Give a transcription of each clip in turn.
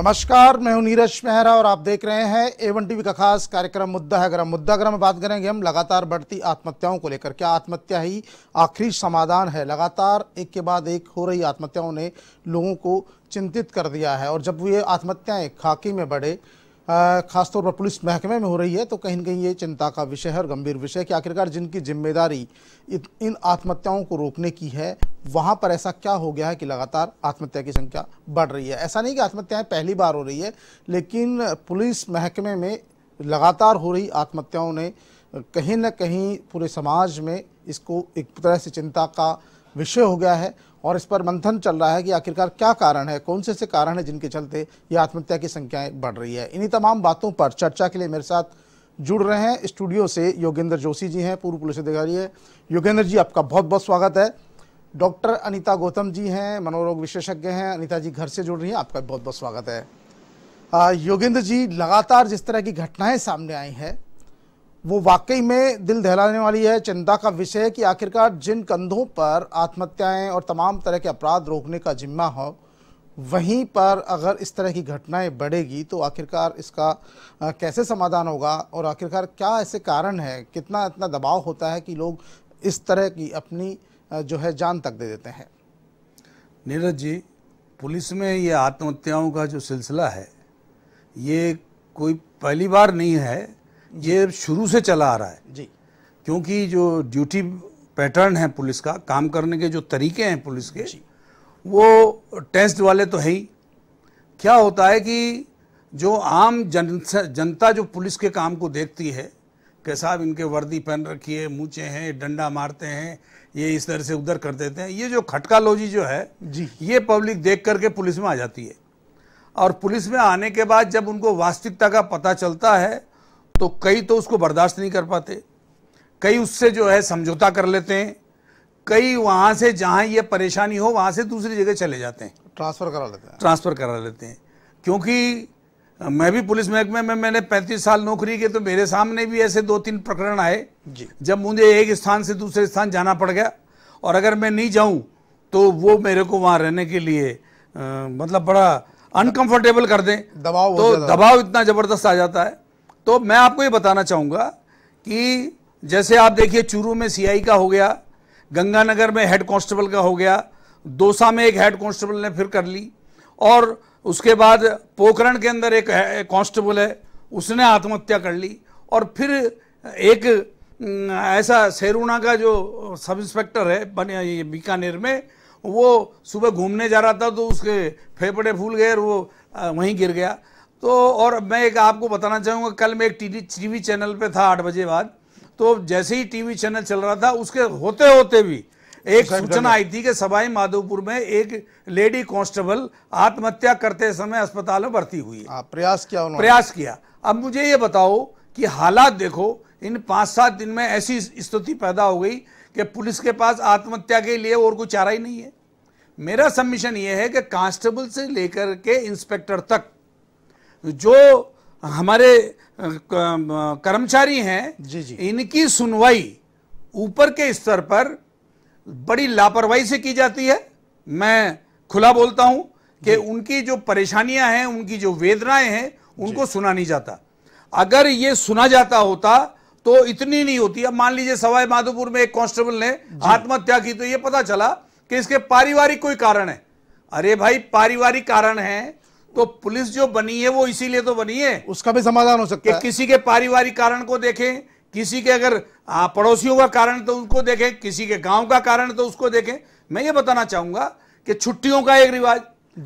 नमस्कार, मैं हूँ नीरज मेहरा और आप देख रहे हैं एवन टीवी का खास कार्यक्रम मुद्दा है। गरम मुद्दा गरम में बात करेंगे, हम लगातार बढ़ती आत्महत्याओं को लेकर। क्या आत्महत्या ही आखिरी समाधान है? लगातार एक के बाद एक हो रही आत्महत्याओं ने लोगों को चिंतित कर दिया है। और जब ये आत्महत्याएँ खाकी में बढ़े खासतौर पर पुलिस महकमे में हो रही है तो कहीं ना कहीं ये चिंता का विषय है और गंभीर विषय है कि आखिरकार जिनकी ज़िम्मेदारी इन आत्महत्याओं को रोकने की है, वहाँ पर ऐसा क्या हो गया है कि लगातार आत्महत्या की संख्या बढ़ रही है? ऐसा नहीं कि आत्महत्याएँ पहली बार हो रही है, लेकिन पुलिस महकमे में लगातार हो रही आत्महत्याओं ने कहीं ना कहीं पूरे समाज में इसको एक तरह से चिंता का विषय हो गया है और इस पर मंथन चल रहा है कि आखिरकार क्या कारण है, कौन से से कारण है जिनके चलते ये आत्महत्या की संख्याएँ बढ़ रही है। इन्हीं तमाम बातों पर चर्चा के लिए मेरे साथ जुड़ रहे हैं। स्टूडियो से योगेंद्र जोशी जी हैं, पूर्व पुलिस अधिकारी है। योगेंद्र जी, आपका बहुत बहुत स्वागत है। डॉक्टर अनिता गौतम जी हैं, मनोरोग विशेषज्ञ हैं। अनिता जी घर से जुड़ रही हैं, आपका बहुत बहुत स्वागत है। योगेंद्र जी, लगातार जिस तरह की घटनाएँ सामने आई हैं वो वाकई में दिल दहलाने वाली है। चिंता का विषय है कि आखिरकार जिन कंधों पर आत्महत्याएँ और तमाम तरह के अपराध रोकने का जिम्मा हो, वहीं पर अगर इस तरह की घटनाएँ बढ़ेगी तो आखिरकार इसका कैसे समाधान होगा और आखिरकार क्या ऐसे कारण है? कितना इतना दबाव होता है कि लोग इस तरह की अपनी जो है जान तक दे देते हैं? नीरज जी, पुलिस में ये आत्महत्याओं का जो सिलसिला है, ये कोई पहली बार नहीं है ये शुरू से चला आ रहा है। जी। क्योंकि जो ड्यूटी पैटर्न है पुलिस का काम करने के जो तरीके हैं पुलिस के वो टेस्ट वाले तो है ही। क्या होता है कि जो आम जन जनता जो पुलिस के काम को देखती है कि साहब इनके वर्दी पहन रखी है मूचे हैं डंडा मारते हैं ये इस तरह से उधर कर देते हैं ये जो खटका लोजी जो है जी। ये पब्लिक देख करके पुलिस में आ जाती है। और पुलिस में आने के बाद जब उनको वास्तविकता का पता चलता है तो कई तो उसको बर्दाश्त नहीं कर पाते। कई उससे जो है समझौता कर लेते हैं। कई वहाँ से जहाँ ये परेशानी हो वहाँ से दूसरी जगह चले जाते हैं। ट्रांसफ़र करा लेते हैं। ट्रांसफ़र करा लेते हैं। क्योंकि मैं भी पुलिस महकमे में मैंने 35 साल नौकरी की तो मेरे सामने भी ऐसे दो तीन प्रकरण आए। जब मुझे एक स्थान से दूसरे स्थान जाना पड़ गया और अगर मैं नहीं जाऊँ तो वो मेरे को वहाँ रहने के लिए आ, मतलब बड़ा अनकंफर्टेबल कर दें। दबाव तो दबाव इतना ज़बरदस्त आ जाता है। तो मैं आपको ये बताना चाहूँगा कि जैसे आप देखिए चूरू में सीआई का हो गया, गंगानगर में हेड कांस्टेबल का हो गया, दोसा में एक हेड कांस्टेबल ने फिर कर ली, और उसके बाद पोखरण के अंदर एक कांस्टेबल है, उसने आत्महत्या कर ली, और फिर एक ऐसा सेरुणा का जो सब इंस्पेक्टर है, बने बीकानेर में, वो सुबह घूमने जा रहा था तो उसके फेफड़े फूल गए और वो वहीं गिर गया। तो और मैं एक आपको बताना चाहूँगा कल मैं एक टीवी चैनल पे था आठ बजे बाद तो जैसे ही टीवी चैनल चल रहा था उसके होते होते भी एक सूचना आई थी कि सवाई माधोपुर में एक लेडी कांस्टेबल आत्महत्या करते समय अस्पताल में भर्ती हुई है। हाँ, प्रयास किया उन्होंने। प्रयास किया। अब मुझे ये बताओ कि हालात देखो इन पाँच सात दिन में ऐसी स्थिति पैदा हो गई कि पुलिस के पास आत्महत्या के लिए और कोई चारा ही नहीं है। मेरा सबमिशन ये है कि कांस्टेबल से लेकर के इंस्पेक्टर तक जो हमारे कर्मचारी हैं जी जी। इनकी सुनवाई ऊपर के स्तर पर बड़ी लापरवाही से की जाती है। मैं खुला बोलता हूँ कि उनकी जो परेशानियाँ हैं उनकी जो वेदनाएँ हैं उनको सुना नहीं जाता। अगर ये सुना जाता होता तो इतनी नहीं होती। अब मान लीजिए सवाई माधोपुर में एक कांस्टेबल ने आत्महत्या की तो ये पता चला कि इसके पारिवारिक कोई कारण है। अरे भाई पारिवारिक कारण है तो पुलिस जो बनी है वो इसीलिए तो बनी है उसका भी समाधान हो सकता है। किसी के पारिवारिक कारण को देखें किसी के अगर पड़ोसियों का कारण तो उसको देखें किसी के गाँव का कारण तो उसको देखें। मैं ये बताना चाहूँगा कि छुट्टियों का एक रिवाज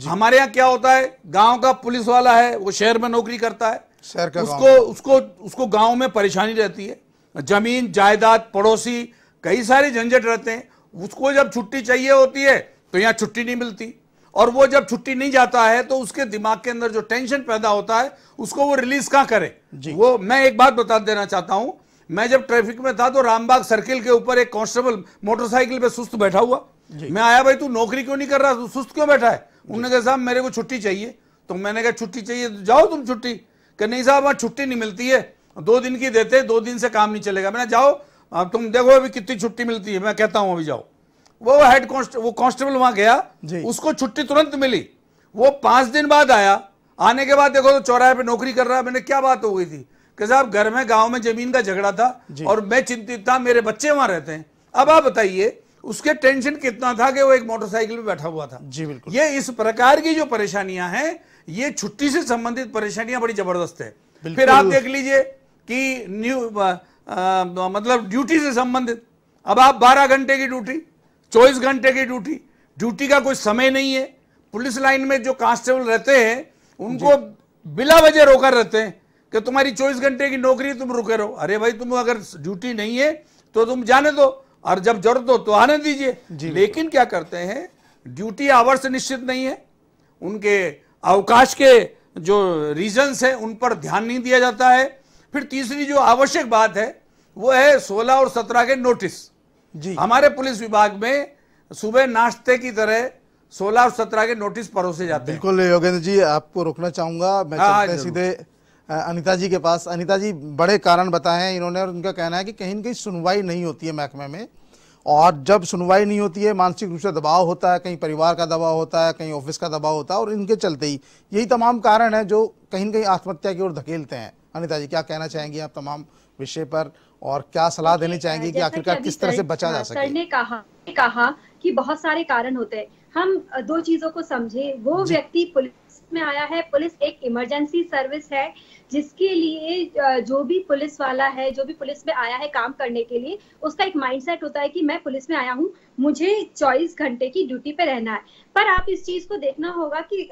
हमारे यहाँ क्या होता है गाँव का पुलिस वाला है वो शहर में नौकरी करता है शहर का उसको उसको उसको गाँव में परेशानी रहती है। ज़मीन जायदाद पड़ोसी कई सारे झंझट रहते हैं। उसको जब छुट्टी चाहिए होती है तो यहाँ छुट्टी नहीं मिलती। और वो जब छुट्टी नहीं जाता है तो उसके दिमाग के अंदर जो टेंशन पैदा होता है उसको वो रिलीज़ कहाँ करे? वो मैं एक बात बता देना चाहता हूँ मैं जब ट्रैफ़िक में था तो रामबाग सर्किल के ऊपर एक कांस्टेबल मोटरसाइकिल पे सुस्त बैठा हुआ। मैं आया भाई तू नौकरी क्यों नहीं कर रहा? तू सुस्त क्यों बैठा है? उन्होंने कहा साहब मेरे को छुट्टी चाहिए। तो मैंने कहा छुट्टी चाहिए? तो जाओ तुम छुट्टी। कह नहीं साहब वहाँ छुट्टी नहीं मिलती है। दो दिन की देते दो दिन से काम नहीं चलेगा। मैंने जाओ अब तुम देखो अभी कितनी छुट्टी मिलती है। मैं कहता हूँ अभी जाओ। वो हेड वो कांस्टेबल वहाँ गया उसको छुट्टी तुरंत मिली। वो पाँच दिन बाद आया। आने के बाद देखो तो चौराहे पे नौकरी कर रहा है मैंने क्या बात हो गई थी? कि साहब घर में गाँव में ज़मीन का झगड़ा था और मैं चिंतित था मेरे बच्चे वहाँ रहते हैं। अब आप बताइए उसके टेंशन कितना था कि वो एक मोटरसाइकिल पे बैठा हुआ था? जी बिल्कुल। ये इस प्रकार की जो परेशानियाँ हैं ये छुट्टी से संबंधित परेशानियाँ बड़ी ज़बरदस्त है। फिर आप देख लीजिए कि न्यू आ, आ, मतलब ड्यूटी से संबंधित। अब आप 12 घंटे की ड्यूटी 24 घंटे की ड्यूटी। ड्यूटी का कोई समय नहीं है। पुलिस लाइन में जो कांस्टेबल रहते हैं उनको बिला वजह रोकर रहते हैं कि तुम्हारी 24 घंटे की नौकरी तुम रुके रहो। अरे भाई तुम अगर ड्यूटी नहीं है तो तुम जाने दो और जब ज़रूरत हो तो आने दीजिए। लेकिन क्या करते हैं ड्यूटी आवर्स निश्चित नहीं है। उनके अवकाश के जो रीजंस है उन पर ध्यान नहीं दिया जाता है। फिर तीसरी जो आवश्यक बात है वो है 16 और 17 के नोटिस जी। हमारे पुलिस विभाग में सुबह नाश्ते की तरह 16 और 17 के नोटिस परोसे जाते हैं। बिल्कुल योगेंद्र जी आपको रोकना चाहूँगा। मैं हाँ, चलते सीधे अनिता जी के पास। अनिता जी बड़े कारण बताए हैं इन्होंने और उनका कहना है कि कहीं न कहीं सुनवाई नहीं होती है महकमे में। और जब सुनवाई नहीं होती है मानसिक रूप से दबाव होता है कहीं परिवार का दबाव होता है कहीं ऑफ़िस का दबाव होता है और इनके चलते ही यही तमाम कारण है जो कहीं न कहीं आत्महत्या की ओर धकेलते हैं। अनिता जी क्या कहना चाहेंगी आप तमाम विषय पर और क्या सलाह देनी चाहेंगी कि आखिरकार किस तरह से बचा जा हाँ, सर सके ने कहा कहा कि बहुत सारे कारण होते हैं। हम दो चीज़ों को समझे। वो व्यक्ति पुलिस में आया है। पुलिस एक इमरजेंसी सर्विस है जिसके लिए जो भी पुलिस वाला है जो भी पुलिस में आया है काम करने के लिए उसका एक माइंडसेट होता है कि मैं पुलिस में आया हूँ। मुझे 24 घंटे की ड्यूटी पे रहना है। पर आप इस चीज़ को देखना होगा कि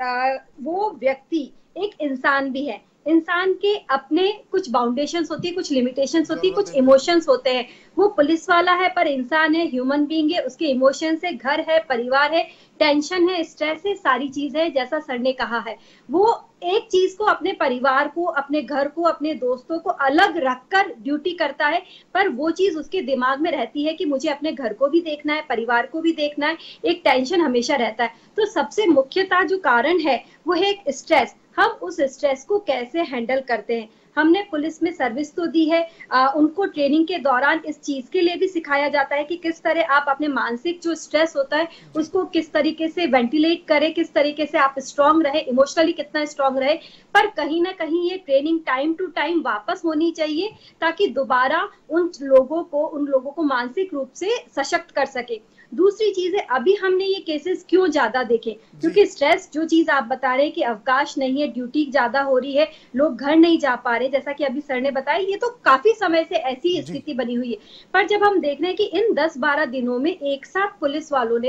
वो व्यक्ति एक इंसान भी है। इंसान के अपने कुछ बाउंडेशंस होती है कुछ लिमिटेशंस होती है कुछ इमोशंस होते हैं। वो पुलिस वाला है पर इंसान है ह्यूमन बीइंग है उसके इमोशंस है घर है परिवार है टेंशन है स्ट्रेस है सारी चीज़ है जैसा सर ने कहा है। वो एक चीज़ को अपने परिवार को अपने घर को अपने दोस्तों को अलग रखकर ड्यूटी करता है पर वो चीज़ उसके दिमाग में रहती है कि मुझे अपने घर को भी देखना है परिवार को भी देखना है एक टेंशन हमेशा रहता है। तो सबसे मुख्यतः जो कारण है वो है एक स्ट्रेस हम उस स्ट्रेस को कैसे हैंडल करते हैं? हमने पुलिस में सर्विस तो दी है आ, उनको ट्रेनिंग के दौरान इस चीज़ के लिए भी सिखाया जाता है कि किस तरह आप अपने मानसिक जो स्ट्रेस होता है उसको किस तरीके से वेंटिलेट करें किस तरीके से आप स्ट्रांग रहे इमोशनली कितना स्ट्रांग रहे। पर कहीं ना कहीं ये ट्रेनिंग टाइम टू टाइम वापस होनी चाहिए ताकि दोबारा उन लोगों को उन लोगों को मानसिक रूप से सशक्त कर सके। दूसरी चीज़ है अभी हमने ये केसेस क्यों ज़्यादा देखे? क्योंकि स्ट्रेस जो चीज़ आप बता रहे हैं कि अवकाश नहीं है ड्यूटी ज़्यादा हो रही है लोग घर नहीं जा पा रहे जैसा कि अभी सर ने बताया ये तो काफ़ी समय से ऐसी स्थिति बनी हुई है। पर जब हम देख रहे हैं कि इन दस बारह दिनों में एक साथ पुलिस वालों ने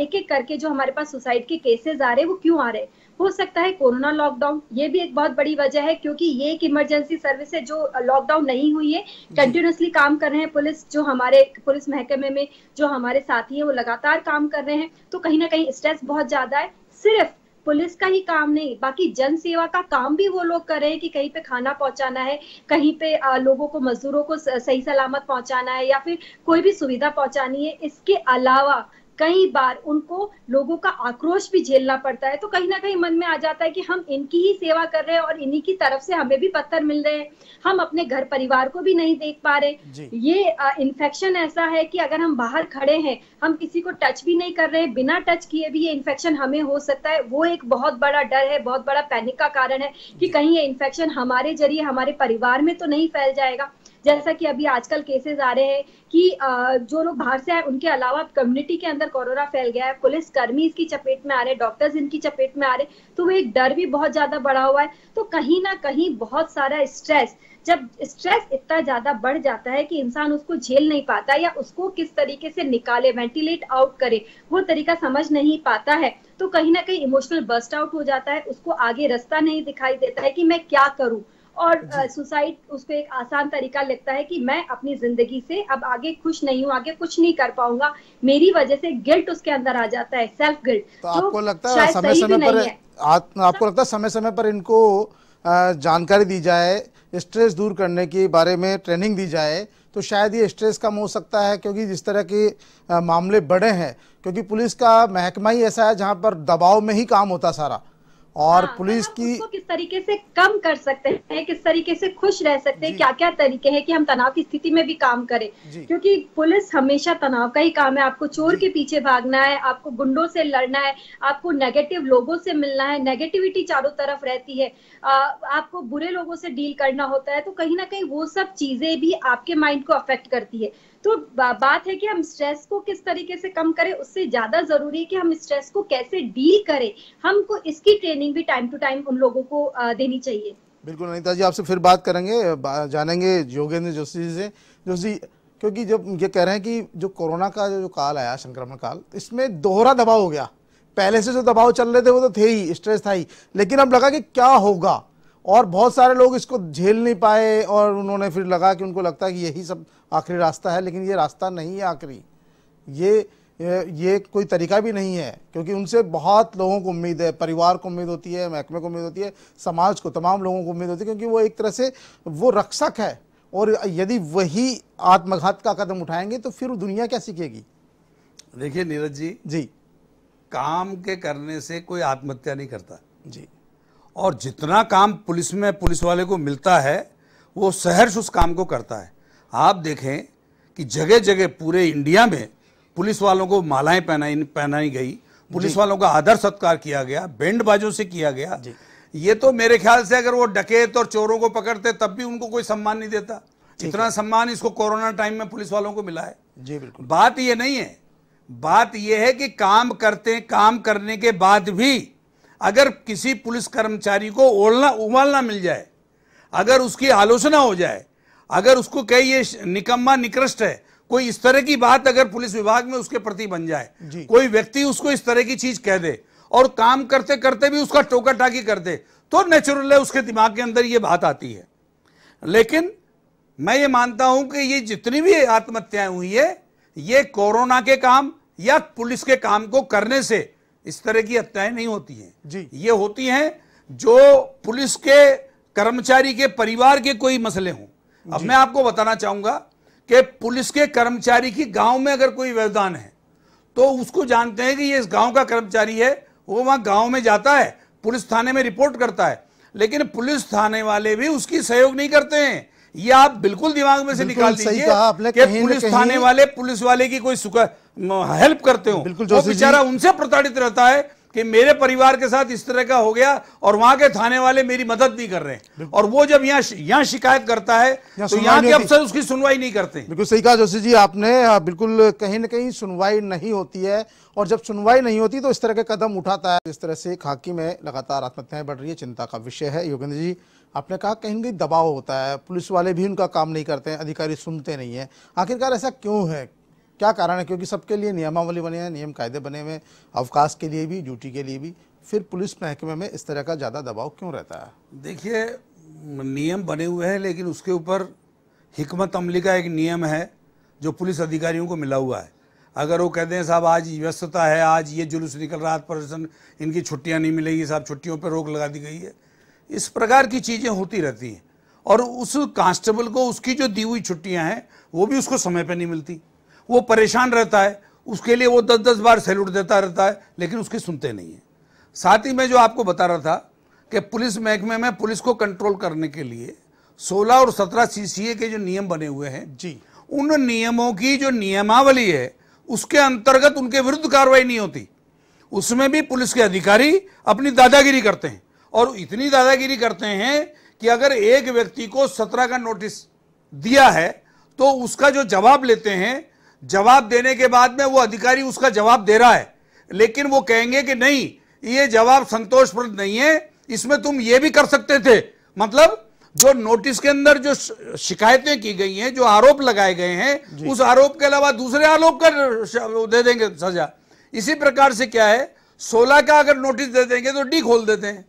एक एक करके जो हमारे पास सुसाइड के केसेस आ रहे हैं वो क्यों आ रहे हैं? हो सकता है कोरोना लॉकडाउन ये भी एक बहुत बड़ी वजह है क्योंकि ये एक इमरजेंसी सर्विस है जो लॉकडाउन नहीं हुई है। कंटिन्यूसली काम कर रहे हैं पुलिस जो हमारे पुलिस महकमे में जो हमारे साथी हैं वो लगातार काम कर रहे हैं। तो कहीं ना कहीं स्ट्रेस बहुत ज़्यादा है। सिर्फ़ पुलिस का ही काम नहीं बाकी जन सेवा का काम भी वो लोग कर रहे हैं कि कहीं पे खाना पहुंचाना है कहीं पे लोगों को मजदूरों को सही सलामत पहुंचाना है या फिर कोई भी सुविधा पहुंचानी है। इसके अलावा कई बार उनको लोगों का आक्रोश भी झेलना पड़ता है तो कहीं ना कहीं मन में आ जाता है कि हम इनकी ही सेवा कर रहे हैं और इन्हीं की तरफ़ से हमें भी पत्थर मिल रहे हैं। हम अपने घर परिवार को भी नहीं देख पा रहे। ये इन्फेक्शन ऐसा है कि अगर हम बाहर खड़े हैं हम किसी को टच भी नहीं कर रहे हैं बिना टच किए भी ये इन्फेक्शन हमें हो सकता है। वो एक बहुत बड़ा डर है बहुत बड़ा पैनिक का कारण है कि कहीं ये इन्फेक्शन हमारे ज़रिए हमारे परिवार में तो नहीं फैल जाएगा। जैसा कि अभी आजकल केसेस आ रहे हैं कि जो लोग बाहर से आए, उनके अलावा कम्युनिटी के अंदर कोरोना फैल गया है, पुलिस कर्मी इसकी चपेट में आ रहे हैं डॉक्टर्स इनकी चपेट में आ रहे हैं तो वो एक डर भी बहुत ज़्यादा बढ़ा हुआ है। तो कहीं ना कहीं बहुत सारा स्ट्रेस जब स्ट्रेस इतना ज़्यादा बढ़ जाता है कि इंसान उसको झेल नहीं पाता या उसको किस तरीके से निकाले वेंटिलेट आउट करे, वो तरीका समझ नहीं पाता है तो कहीं ना कहीं इमोशनल बर्स्ट आउट हो जाता है, उसको आगे रास्ता नहीं दिखाई देता है कि मैं क्या करूँ। और सुसाइड उसको एक आसान तरीका लगता है कि मैं अपनी ज़िंदगी से अब आगे खुश नहीं हूँ आगे कुछ नहीं कर पाऊँगा। मेरी वजह से गिल्ट उसके अंदर आ जाता है सेल्फ गिल्ट तो आपको लगता है समय समय पर आपको लगता है समय समय पर इनको जानकारी दी जाए स्ट्रेस दूर करने के बारे में ट्रेनिंग दी जाए तो शायद ये स्ट्रेस कम हो सकता है क्योंकि जिस तरह के मामले बड़े हैं क्योंकि पुलिस का महकमा ही ऐसा है जहाँ पर दबाव में ही काम होता सारा। और हाँ, पुलिस हम की किस तरीके से कम कर सकते हैं किस तरीके से खुश रह सकते हैं क्या क्या तरीके हैं कि हम तनाव की स्थिति में भी काम करें। क्योंकि पुलिस हमेशा तनाव का ही काम है आपको चोर के पीछे भागना है आपको गुंडों से लड़ना है आपको नेगेटिव लोगों से मिलना है नेगेटिविटी चारों तरफ़ रहती है। आ, आपको बुरे लोगों से डील करना होता है तो कहीं ना कहीं वो सब चीज़ें भी आपके माइंड को अफेक्ट करती है। तो बात है कि हम स्ट्रेस को किस तरीके से कम करें, उससे ज़्यादा ज़रूरी है कि हम स्ट्रेस को कैसे डील करें। हमको इसकी ट्रेनिंग भी टाइम टू टाइम उन लोगों को देनी चाहिए। बिल्कुल अनिता जी, आपसे फिर बात करेंगे जानेंगे योगेंद्र जोशी जी से। जोशी क्योंकि जब ये कह रहे हैं कि जो कोरोना का जो काल आया, संक्रमण काल, इसमें दोहरा दबाव हो गया। पहले से जो दबाव चल रहे थे, वो तो थे ही स्ट्रेस था ही। लेकिन अब लगा कि क्या होगा? और बहुत सारे लोग इसको झेल नहीं पाए, और उन्होंने फिर लगा कि उनको लगता है कि यही सब आखिरी रास्ता है लेकिन ये रास्ता नहीं है आखिरी। ये ये कोई तरीका भी नहीं है क्योंकि उनसे बहुत लोगों को उम्मीद है परिवार को उम्मीद होती है महकमे को उम्मीद होती है समाज को तमाम लोगों को उम्मीद होती है क्योंकि वो एक तरह से वो रक्षक है। और यदि वही आत्मघात का कदम उठाएँगे तो फिर दुनिया क्या सीखेगी? देखिए नीरज जी जी। काम के करने से कोई आत्महत्या नहीं करता। जी। और जितना काम पुलिस में पुलिस वाले को मिलता है वो सहर्ष उस काम को करता है। आप देखें कि जगह जगह पूरे इंडिया में पुलिस वालों को मालाएँ पहनाई पहनाई गई पुलिस वालों का आदर सत्कार किया गया बैंड बाजों से किया गया। ये तो मेरे ख्याल से अगर वो डकैत और चोरों को पकड़ते तब भी उनको कोई सम्मान नहीं देता। इतना सम्मान इसको कोरोना टाइम में पुलिस वालों को मिला है। जी बिल्कुल। बात ये नहीं है। बात यह है कि काम करते काम करने के बाद भी अगर किसी पुलिस कर्मचारी को ओलना उबालना मिल जाए अगर उसकी आलोचना हो जाए अगर उसको कहे ये निकम्मा निकृष्ट है कोई इस तरह की बात अगर पुलिस विभाग में उसके प्रति बन जाए कोई व्यक्ति उसको इस तरह की चीज़ कह दे और काम करते करते भी उसका टोका टाकी कर दे तो नेचुरल है उसके दिमाग के अंदर ये बात आती है। लेकिन मैं ये मानता हूँ कि ये जितनी भी आत्महत्याएँ हुई है ये कोरोना के काम या पुलिस के काम को करने से इस तरह की हत्याएँ नहीं होती हैं। जी। ये होती हैं जो पुलिस के कर्मचारी के परिवार के कोई मसले हों। अब मैं आपको बताना चाहूँगा कि पुलिस के कर्मचारी की गाँव में अगर कोई व्यवधान है तो उसको जानते हैं कि ये इस गाँव का कर्मचारी है वो वहाँ गाँव में जाता है पुलिस थाने में रिपोर्ट करता है लेकिन पुलिस थाने वाले भी उसकी सहयोग नहीं करते हैं ये आप बिल्कुल दिमाग में से निकाल दीजिए कि पुलिस थाने वाले पुलिस वाले की कोई हेल्प करते हो बिल्कुल। बेचारा उनसे प्रताड़ित रहता है कि मेरे परिवार के साथ इस तरह का हो गया और वहाँ के थाने वाले मेरी मदद नहीं कर रहे हैं। और वो जब यहाँ यहाँ शिकायत करता है तो यहाँ के अफसर उसकी सुनवाई नहीं करते। बिल्कुल सही कहा जोशी जी आपने। बिल्कुल कहीं ना कहीं सुनवाई नहीं होती है। और जब सुनवाई नहीं होती तो इस तरह के कदम उठाता है। जिस तरह से खाकी में लगातार आत्महत्याएँ बढ़ रही है चिंता का विषय है। योगेंद्र जी आपने कहा कहीं ना कहीं दबाव होता है। पुलिस वाले भी उनका काम नहीं करते हैं अधिकारी सुनते नहीं है। आखिरकार ऐसा क्यों है? क्या कारण है? क्योंकि सबके लिए नियमावली बने हैं, नियम कायदे बने हुए अवकाश के लिए भी, ड्यूटी के लिए भी। फिर पुलिस महकमे में इस तरह का ज़्यादा दबाव क्यों रहता है? देखिए, नियम बने हुए हैं, लेकिन उसके ऊपर हिकमत अमली का एक नियम है, जो पुलिस अधिकारियों को मिला हुआ है। अगर वो कहते हैं, साहब, आज व्यस्तता है, आज ये जुलूस निकल रहा है प्रदर्शन, इनकी छुट्टियाँ नहीं मिलेगी, साहब, छुट्टियों पर रोक लगा दी गई है। इस प्रकार की चीज़ें होती रहती हैं। और उस कांस्टेबल को उसकी जो दी हुई छुट्टियाँ हैं, वो भी उसको समय पर नहीं मिलती। वो परेशान रहता है उसके लिए वो दस दस बार सैल्यूट देता रहता है लेकिन उसकी सुनते नहीं है। साथ ही मैं जो आपको बता रहा था कि पुलिस महकमे में पुलिस को कंट्रोल करने के लिए 16 और 17 सीसीए के जो नियम बने हुए हैं जी। उन नियमों की जो नियमावली है उसके अंतर्गत उनके विरुद्ध कार्रवाई नहीं होती। उसमें भी पुलिस के अधिकारी अपनी दादागिरी करते हैं और इतनी दादागिरी करते हैं कि अगर एक व्यक्ति को सत्रह का नोटिस दिया है तो उसका जो जवाब लेते हैं जवाब देने के बाद में वो अधिकारी उसका जवाब दे रहा है। लेकिन वो कहेंगे कि नहीं ये जवाब संतोषप्रद नहीं है इसमें तुम ये भी कर सकते थे। मतलब जो नोटिस के अंदर जो शिकायतें की गई हैं जो आरोप लगाए गए हैं उस आरोप के अलावा दूसरे आरोप का दे देंगे सजा। इसी प्रकार से क्या है सोलह का अगर नोटिस दे देंगे तो डी खोल देते हैं।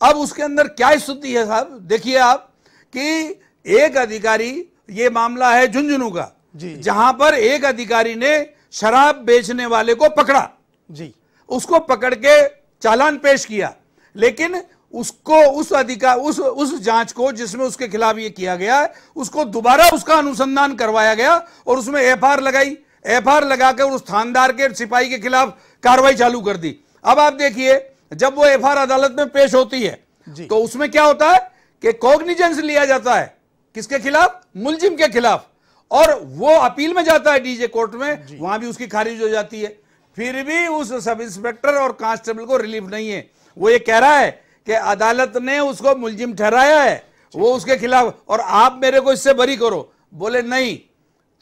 अब उसके अंदर क्या स्थिति है साहब? देखिए आप कि एक अधिकारी ये मामला है झुंझुनू का। जी। जहाँ पर एक अधिकारी ने शराब बेचने वाले को पकड़ा। जी। उसको पकड़ के चालान पेश किया। लेकिन उसको उस अधिकार उस उस जाँच को जिसमें उसके खिलाफ ये किया गया है उसको दोबारा उसका अनुसंधान करवाया गया और उसमें एफआर लगाई। एफआर लगाकर उस थानदार के सिपाही के खिलाफ कार्रवाई चालू कर दी। अब आप देखिए जब वो एफ़ अदालत में पेश होती है तो उसमें क्या होता है कि कॉग्निजेंस लिया जाता है। किसके खिलाफ? मुलजिम के खिलाफ। और वो अपील में जाता है डीजे कोर्ट में वहाँ भी उसकी खारिज हो जाती है। फिर भी उस सब इंस्पेक्टर और कांस्टेबल को रिलीफ नहीं है। वो ये कह रहा है कि अदालत ने उसको मुलजिम ठहराया है वो उसके खिलाफ और आप मेरे को इससे बरी करो। बोले नहीं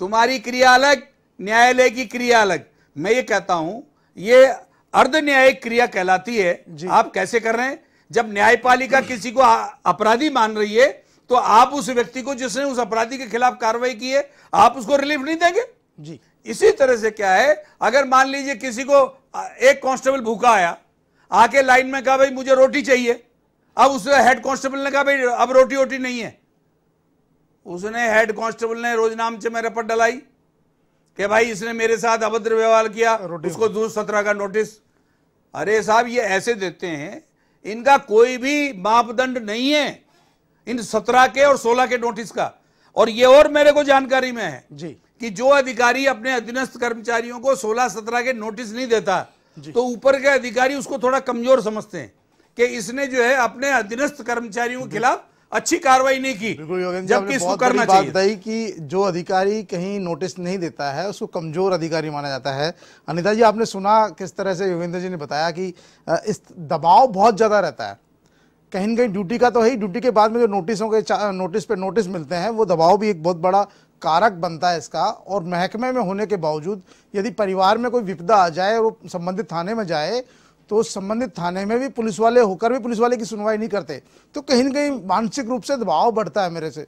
तुम्हारी क्रिया अलग न्यायालय की क्रिया अलग। मैं ये कहता हूँ ये अर्ध न्यायिक क्रिया कहलाती है। आप कैसे कर रहे हैं? जब न्यायपालिका किसी को अपराधी मान रही है तो आप उस व्यक्ति को जिसने उस अपराधी के खिलाफ कार्रवाई की है आप उसको रिलीफ नहीं देंगे? जी। इसी तरह से क्या है अगर मान लीजिए किसी को एक कांस्टेबल भूखा आया आके लाइन में कहा भाई मुझे रोटी चाहिए। अब उस हेड कांस्टेबल ने कहा भाई अब रोटी वोटी नहीं है। उसने हेड कांस्टेबल ने रोज नाम से मेरे पर डलाई कि भाई इसने मेरे साथ अभद्र व्यवहार किया उसको दूर सत्रह का नोटिस। अरे साहब ये ऐसे देते हैं इनका कोई भी मापदंड नहीं है। इन सत्रह के और सोलह के नोटिस का। और ये और मेरे को जानकारी में है जी। कि जो अधिकारी अपने अधीनस्थ कर्मचारियों को सोलह सत्रह के नोटिस नहीं देता तो ऊपर के अधिकारी उसको थोड़ा कमज़ोर समझते हैं कि इसने जो है अपने अधीनस्थ कर्मचारियों के खिलाफ अच्छी कार्रवाई नहीं की जबकि इसको करना बात कि जो अधिकारी कहीं नोटिस नहीं देता है उसको कमज़ोर अधिकारी माना जाता है। अनिता जी आपने सुना किस तरह से योगेंद्र जी ने बताया कि इस दबाव बहुत ज़्यादा रहता है। कहीं ना कहीं ड्यूटी का तो है ही। ड्यूटी के बाद में जो नोटिसों के नोटिस पे नोटिस मिलते हैं, वो दबाव भी एक बहुत बड़ा कारक बनता है इसका। और महकमे में होने के बावजूद, यदि परिवार में कोई विपदा आ जाए और वो संबंधित थाने में जाए तो संबंधित थाने में भी पुलिस वाले होकर भी पुलिस वाले की सुनवाई नहीं करते। तो कहीं ना कहीं मानसिक रूप से दबाव बढ़ता है मेरे से।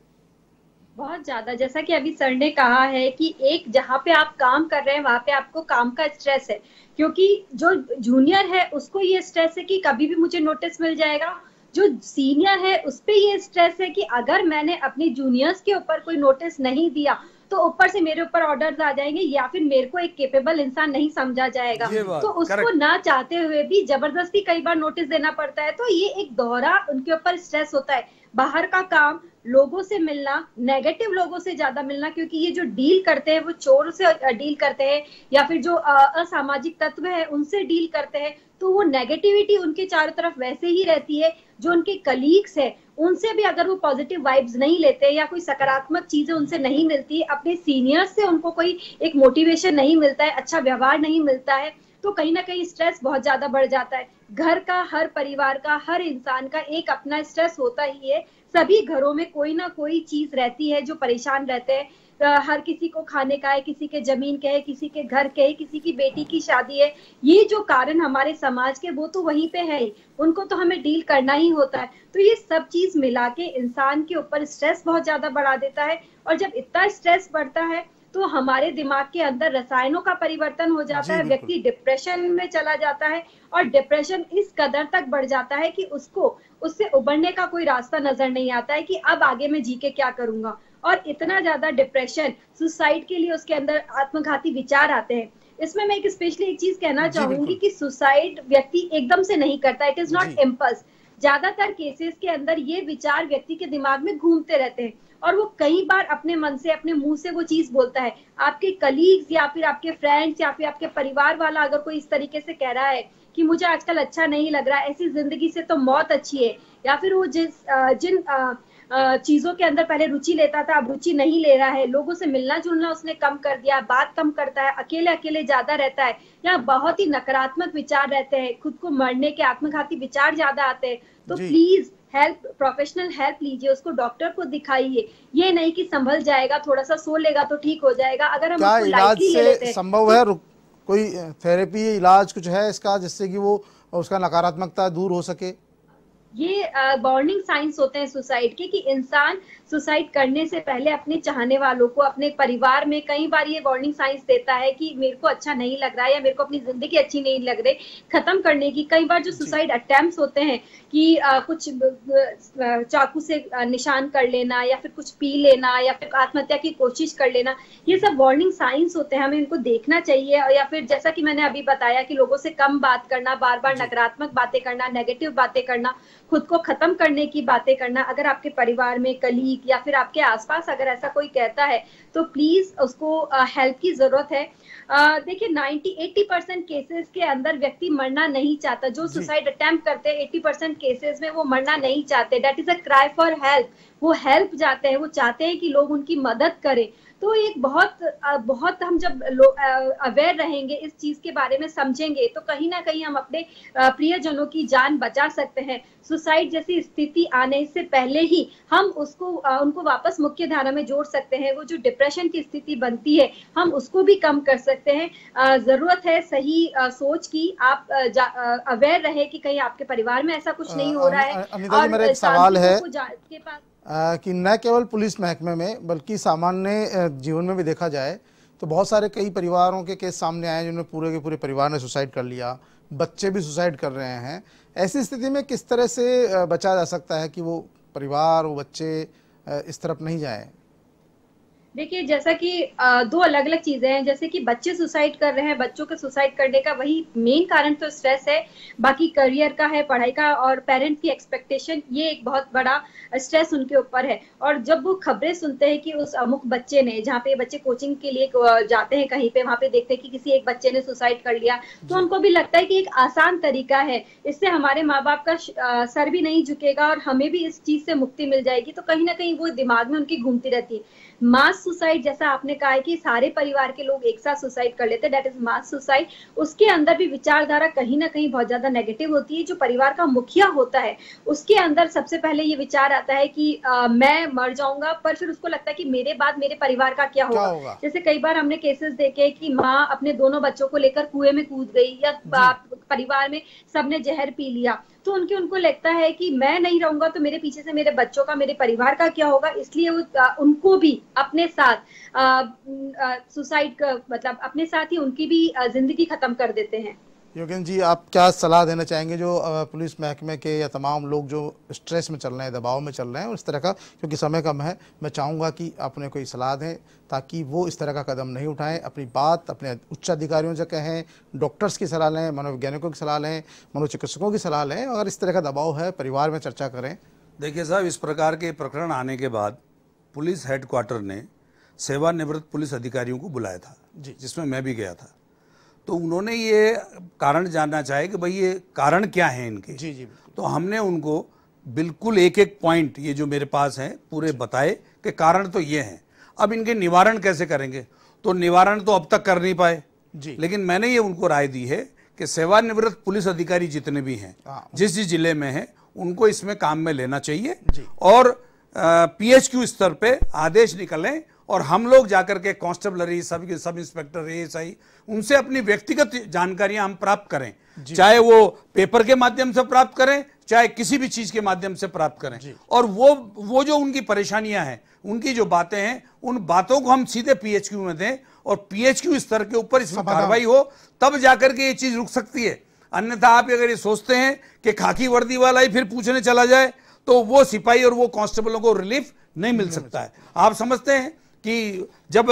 बहुत ज़्यादा। जैसा कि अभी सर ने कहा है कि एक जहाँ पे आप काम कर रहे हैं, वहाँ पे आपको काम का स्ट्रेस है। क्योंकि जो जूनियर है, उसको ये स्ट्रेस है कि कभी भी मुझे नोटिस मिल जाएगा। जो सीनियर है उस पर ये स्ट्रेस है कि अगर मैंने अपने जूनियर्स के ऊपर कोई नोटिस नहीं दिया तो ऊपर से मेरे ऊपर ऑर्डर आ जाएँगे या फिर मेरे को एक केपेबल इंसान नहीं समझा जाएगा। तो उसको ना चाहते हुए भी ज़बरदस्ती कई बार नोटिस देना पड़ता है। तो ये एक दोहरा उनके ऊपर स्ट्रेस होता है। बाहर का काम लोगों से मिलना नेगेटिव लोगों से ज़्यादा मिलना, क्योंकि ये जो डील करते हैं, वो चोर से डील करते हैं, या फिर जो असामाजिक तत्व है, उनसे डील करते हैं तो वो नेगेटिविटी उनके चारों तरफ़ वैसे ही रहती है, जो उनके कलीग्स है, उनसे भी अगर वो पॉजिटिव वाइब्स नहीं लेते या कोई सकारात्मक चीज़ें उनसे नहीं मिलती, अपने सीनियर्स से उनको कोई एक मोटिवेशन नहीं मिलता है अच्छा व्यवहार नहीं मिलता है तो कहीं ना कहीं स्ट्रेस बहुत ज़्यादा बढ़ जाता है। घर का, हर परिवार का, हर इंसान का एक अपना स्ट्रेस होता ही है। सभी घरों में कोई ना कोई चीज़ रहती है जो परेशान रहते हैं। हर किसी को खाने का है, किसी के ज़मीन के है, किसी के घर के है, किसी की बेटी की शादी है। ये जो कारण हमारे समाज के, वो तो वहीं पे है उनको तो हमें डील करना ही होता है। तो ये सब चीज़ मिला के इंसान के ऊपर स्ट्रेस बहुत ज़्यादा बढ़ा देता है। और जब इतना स्ट्रेस बढ़ता है तो हमारे दिमाग के अंदर रसायनों का परिवर्तन हो जाता है व्यक्ति डिप्रेशन में चला जाता है और डिप्रेशन इस कदर तक बढ़ जाता है कि उसको उससे उबरने का कोई रास्ता नज़र नहीं आता है कि अब आगे मैं जी के क्या करूँगा। और इतना ज़्यादा डिप्रेशन सुसाइड के लिए उसके अंदर आत्मघाती विचार आते हैं। इसमें मैं एक स्पेशली एक चीज़ कहना चाहूँगी कि सुसाइड व्यक्ति एकदम से नहीं करता। इट इज़ नॉट इम्पल्स ज़्यादातर केसेस के अंदर ये विचार व्यक्ति के दिमाग में घूमते रहते हैं। और वो कई बार अपने मन से अपने मुँह से वो चीज़ बोलता है। आपके कलीग्स या फिर आपके फ्रेंड्स या फिर आपके परिवार वाला अगर कोई इस तरीके से कह रहा है कि मुझे आजकल अच्छा नहीं लग रहा ऐसी ज़िंदगी से तो मौत अच्छी है। या फिर वो जिस जिन चीज़ों के अंदर पहले रुचि लेता था अब रुचि नहीं ले रहा है। लोगों से मिलना जुलना उसने कम कर दिया बात कम करता है अकेले अकेले ज़्यादा रहता है। या बहुत ही नकारात्मक विचार रहते हैं खुद को मरने के आत्मघाती विचार ज़्यादा आते हैं। तो प्लीज़ हेल्प प्रोफेशनल हेल्प लीजिए उसको डॉक्टर को दिखाइए। ये नहीं कि संभल जाएगा थोड़ा सा सो लेगा तो ठीक हो जाएगा। अगर हम इलाज से संभव है? कोई थेरेपी इलाज कुछ है इसका जिससे कि वो उसका नकारात्मकता दूर हो सके? ये वार्निंग साइंस होते हैं सुसाइड के कि इंसान सुसाइड करने से पहले अपने चाहने वालों को अपने परिवार में कई बार ये वार्निंग साइंस देता है कि मेरे को अच्छा नहीं लग रहा है या मेरे को अपनी ज़िंदगी अच्छी नहीं लग रही खत्म करने की कई बार जो सुसाइड अटेम्प्ट होते हैं कि आ, कुछ चाकू से निशान कर लेना या फिर कुछ पी लेना या फिर आत्महत्या की कोशिश कर लेना ये सब वार्निंग साइंस होते हैं हमें इनको देखना चाहिए या फिर जैसा कि मैंने अभी बताया कि लोगों से कम बात करना बार बार नकारात्मक बातें करना नेगेटिव बातें करना खुद को खत्म करने की बातें करना अगर आपके परिवार में कलीग या फिर आपके आसपास अगर ऐसा कोई कहता है तो प्लीज़ उसको हेल्प की ज़रूरत है। देखिए 90 80 परसेंट केसेस के अंदर व्यक्ति मरना नहीं चाहता। जो सुसाइड अटेम्प्ट करते हैं 80 परसेंट केसेस में वो मरना नहीं चाहते। That is a cry for help वो हेल्प जाते हैं वो चाहते हैं कि लोग उनकी मदद करें। तो एक बहुत बहुत हम जब अवेयर रहेंगे इस चीज़ के बारे में समझेंगे तो कहीं ना कहीं हम अपने प्रियजनों की जान बचा सकते हैं। सुसाइड जैसी स्थिति आने से पहले ही हम उसको उनको वापस मुख्य धारा में जोड़ सकते हैं। वो जो डिप्रेशन की स्थिति बनती है हम उसको भी कम कर सकते हैं। ज़रूरत है सही सोच की आप अवेयर रहे कि कहीं आपके परिवार में ऐसा कुछ नहीं हो रहा है और सवाल है। के न केवल पुलिस महकमे में, बल्कि सामान्य जीवन में भी देखा जाए तो बहुत सारे कई परिवारों के केस सामने आए जिनमें पूरे के पूरे परिवार ने सुसाइड कर लिया, बच्चे भी सुसाइड कर रहे हैं। ऐसी स्थिति में किस तरह से बचा जा सकता है कि वो परिवार, वो बच्चे इस तरफ़ नहीं जाए? देखिए जैसा कि दो अलग अलग चीज़ें हैं जैसे कि बच्चे सुसाइड कर रहे हैं बच्चों के सुसाइड करने का वही मेन कारण तो स्ट्रेस है बाकी करियर का है पढ़ाई का और पेरेंट्स की एक्सपेक्टेशन ये एक बहुत बड़ा स्ट्रेस उनके ऊपर है। और जब वो खबरें सुनते हैं कि उस अमुक बच्चे ने जहाँ पे बच्चे कोचिंग के लिए जाते हैं कहीं पे वहाँ पे देखते हैं कि किसी एक बच्चे ने सुसाइड कर लिया तो उनको भी लगता है कि एक आसान तरीका है। इससे हमारे माँ बाप का सर भी नहीं झुकेगा और हमें भी इस चीज़ से मुक्ति मिल जाएगी तो कहीं ना कहीं वो दिमाग में उनकी घूमती रहती है। मास सुसाइड जैसा आपने कहा है कि सारे परिवार के लोग एक साथ सुसाइड कर लेते हैं डेट इज़ मास सुसाइड उसके अंदर भी विचारधारा कहीं ना कहीं बहुत ज़्यादा नेगेटिव होती है जो परिवार का मुखिया होता है उसके अंदर सबसे पहले ये विचार आता है कि आ, मैं मर जाऊँगा पर फिर उसको लगता है कि मेरे बाद मेरे परिवार का क्या होगा, होगा? जैसे कई बार हमने केसेस देखे कि माँ अपने दोनों बच्चों को लेकर कुएँ में कूद गई या परिवार में सबने जहर पी लिया। तो उनके, उनको लगता है कि मैं नहीं रहूँगा तो मेरे पीछे से मेरे बच्चों का, मेरे परिवार का क्या होगा? इसलिए वो उनको भी अपने साथ सुसाइड मतलब अपने साथ ही उनकी भी ज़िंदगी खत्म कर देते हैं। योगेंद्र जी आप क्या सलाह देना चाहेंगे जो पुलिस महकमे के या तमाम लोग जो स्ट्रेस में चल रहे हैं दबाव में चल रहे हैं और इस तरह का क्योंकि समय कम है मैं चाहूँगा कि आपने कोई सलाह दें ताकि वो इस तरह का कदम नहीं उठाएँ अपनी बात अपने उच्च अधिकारियों से कहें डॉक्टर्स की सलाह लें मनोवैज्ञानिकों की सलाह लें मनोचिकित्सकों की सलाह लें अगर इस तरह का दबाव है परिवार में चर्चा करें। देखिए साहब इस प्रकार के प्रकरण आने के बाद पुलिस हेडक्वार्टर ने सेवानिवृत्त पुलिस अधिकारियों को बुलाया था जी। जिसमें मैं भी गया था। तो उन्होंने ये कारण जानना चाहे कि भाई ये कारण क्या है इनके। जी जी। तो हमने उनको बिल्कुल एक एक पॉइंट ये जो मेरे पास हैं पूरे बताए कि कारण तो ये हैं। अब इनके निवारण कैसे करेंगे? तो निवारण तो अब तक कर नहीं पाए। जी। लेकिन मैंने ये उनको राय दी है कि सेवानिवृत्त पुलिस अधिकारी जितने भी हैं हाँ। जिस जिस ज़िले में हैं उनको इसमें काम में लेना चाहिए और पीएचक्यू स्तर पे आदेश निकलें और हम लोग जाकर के कांस्टेबलरी सब सब इंस्पेक्टर एएसआई उनसे अपनी व्यक्तिगत जानकारियाँ हम प्राप्त करें। चाहे वो पेपर के माध्यम से प्राप्त करें चाहे किसी भी चीज़ के माध्यम से प्राप्त करें। और वो वो जो उनकी परेशानियाँ हैं उनकी जो बातें हैं उन बातों को हम सीधे पीएचक्यू में दें और पीएचक्यू स्तर के ऊपर इसमें कार्रवाई हो तब जाकर के ये चीज़ रुक सकती है। अन्यथा आप अगर ये सोचते हैं कि खाकी वर्दी वाला ही फिर पूछने चला जाए तो वो सिपाही और वो कांस्टेबलों को रिलीफ नहीं मिल सकता है। आप समझते हैं? कि जब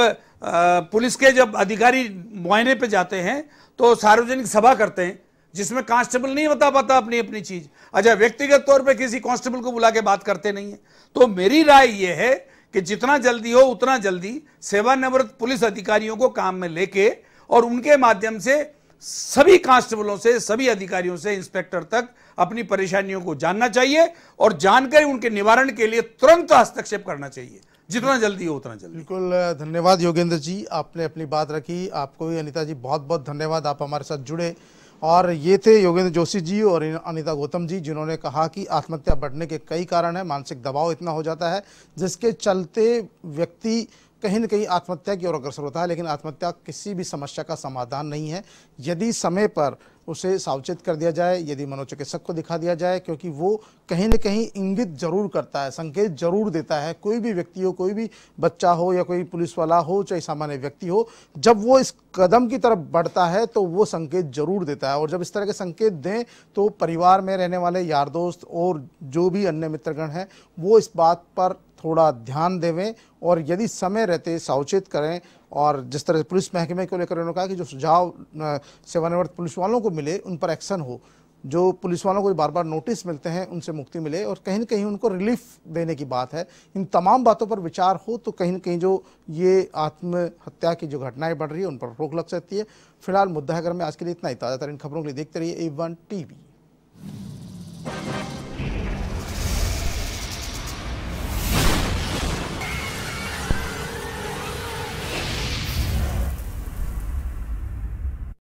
पुलिस के जब अधिकारी मुआयने पे जाते हैं तो सार्वजनिक सभा करते हैं, जिसमें कांस्टेबल नहीं बता पाता अपनी अपनी चीज़। अच्छा व्यक्तिगत तौर पे किसी कांस्टेबल को बुला के बात करते नहीं है। तो मेरी राय यह है कि जितना जल्दी हो, उतना जल्दी सेवानिवृत्त पुलिस अधिकारियों को काम में लेके और उनके माध्यम से सभी कांस्टेबलों से, सभी अधिकारियों से इंस्पेक्टर तक अपनी परेशानियों को जानना चाहिए और जानकर उनके निवारण के लिए तुरंत हस्तक्षेप करना चाहिए। जितना जल्दी हो, उतना जल्दी। बिल्कुल, धन्यवाद योगेंद्र जी, आपने अपनी बात रखी। आपको भी अनिता जी बहुत बहुत धन्यवाद, आप हमारे साथ जुड़े। और ये थे योगेंद्र जोशी जी और अनिता गौतम जी, जिन्होंने कहा कि आत्महत्या बढ़ने के कई कारण हैं, मानसिक दबाव इतना हो जाता है, जिसके चलते व्यक्ति कहीं न कहीं आत्महत्या की ओर अग्रसर होता है, लेकिन आत्महत्या किसी भी समस्या का समाधान नहीं है। यदि समय पर उसे सावचेत कर दिया जाए, यदि मनोचिकित्सक को दिखा दिया जाए, क्योंकि वो कहीं न कहीं इंगित ज़रूर करता है, संकेत ज़रूर देता है, कोई भी व्यक्ति हो, कोई भी बच्चा हो या कोई पुलिस वाला हो, चाहे सामान्य व्यक्ति हो, जब वो इस कदम की तरफ़ बढ़ता है तो वो संकेत ज़रूर देता है। और जब इस तरह के संकेत दें तो परिवार में रहने वाले, यार दोस्त और जो भी अन्य मित्रगण हैं, वो इस बात पर थोड़ा ध्यान देवें और यदि समय रहते, सावचेत करें और जिस तरह पुलिस महकमे को लेकर उन्होंने कहा कि जो सुझाव सेवानिवृत्त पुलिस वालों को मिले, उन पर एक्शन हो। जो पुलिस वालों को बार बार नोटिस मिलते हैं, उनसे मुक्ति मिले और कहीं ना कहीं उनको रिलीफ देने की बात है। इन तमाम बातों पर विचार हो तो कहीं ना कहीं जो ये आत्महत्या की जो घटनाएँ बढ़ रही है, उन पर रोक लग सकती है। फ़िलहाल मुद्दा है में आज के लिए इतना ही ताज़ा तरीन खबरों के लिए देखते रहिए ए वन टीवी